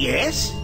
Yes?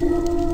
Música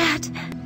that.